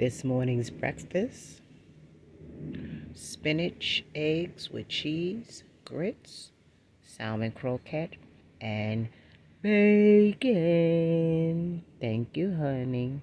This morning's breakfast spinach, eggs with cheese, grits, salmon croquette, and bacon. Thank you, honey.